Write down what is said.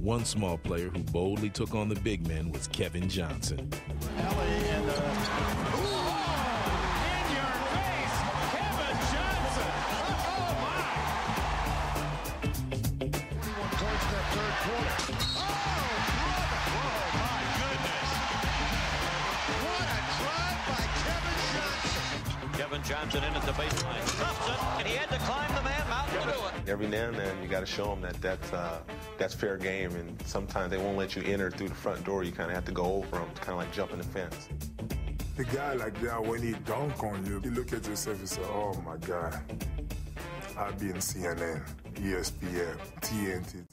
One small player who boldly took on the big men was Kevin Johnson. Ellie and Kevin Johnson. In at the baseline. Stuffs it, and he had to climb Every now and then, you got to show them that that's, uh, that's fair game, and sometimes they won't let you enter through the front door. You kind of have to go over them, kind of like jumping the fence. The guy like that, when he dunk on you, you look at yourself and say, oh my God, I've been CNN, ESPN, TNT.